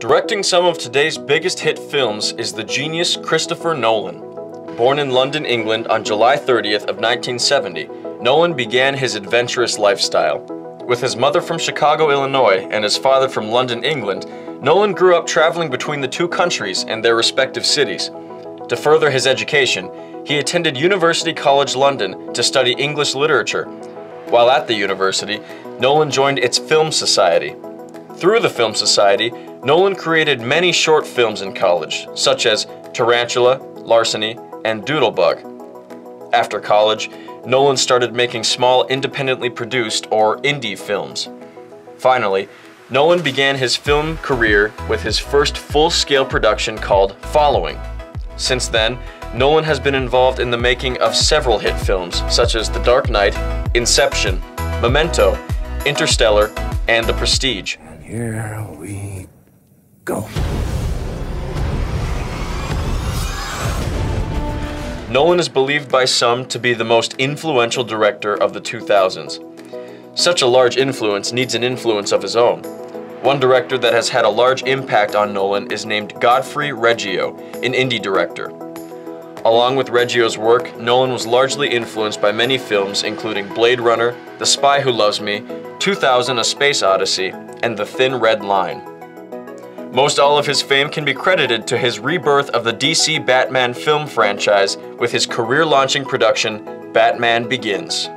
Directing some of today's biggest hit films is the genius Christopher Nolan. Born in London, England on July 30th of 1970, Nolan began his adventurous lifestyle. With his mother from Chicago, Illinois, and his father from London, England, Nolan grew up traveling between the two countries and their respective cities. To further his education, he attended University College London to study English literature. While at the university, Nolan joined its Film Society. Through the Film Society, Nolan created many short films in college, such as Tarantula, Larceny, and Doodlebug. After college, Nolan started making small independently produced or indie films. Finally, Nolan began his film career with his first full-scale production called Following. Since then, Nolan has been involved in the making of several hit films such as The Dark Knight, Inception, Memento, Interstellar, and The Prestige. And here we go. Nolan is believed by some to be the most influential director of the 2000s. Such a large influence needs an influence of his own. One director that has had a large impact on Nolan is named Godfrey Reggio, an indie director. Along with Reggio's work, Nolan was largely influenced by many films including Blade Runner, The Spy Who Loves Me, 2000 A Space Odyssey, and The Thin Red Line. Most all of his fame can be credited to his rebirth of the DC Batman film franchise with his career-launching production, Batman Begins.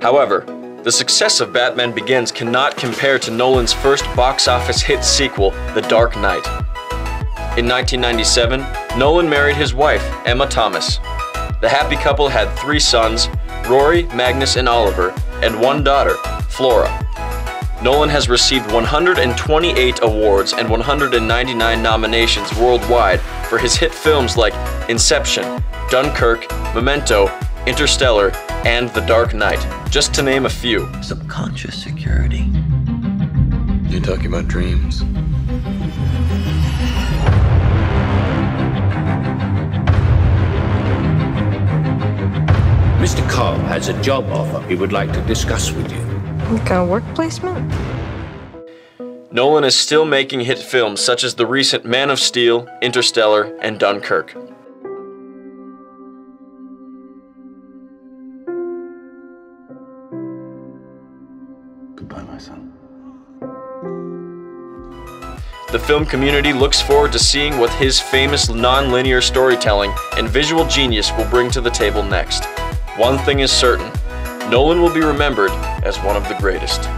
However, the success of Batman Begins cannot compare to Nolan's first box office hit sequel, The Dark Knight. In 1997, Nolan married his wife, Emma Thomas. The happy couple had three sons, Rory, Magnus, and Oliver, and one daughter, Flora. Nolan has received 128 awards and 199 nominations worldwide for his hit films like Inception, Dunkirk, Memento, Interstellar, and The Dark Knight, just to name a few. Subconscious security. You're talking about dreams. Mr. Cobb has a job offer he would like to discuss with you. What kind of work placement? Nolan is still making hit films such as the recent Man of Steel, Interstellar, and Dunkirk. Goodbye, my son. The film community looks forward to seeing what his famous non-linear storytelling and visual genius will bring to the table next. One thing is certain, Nolan will be remembered as one of the greatest.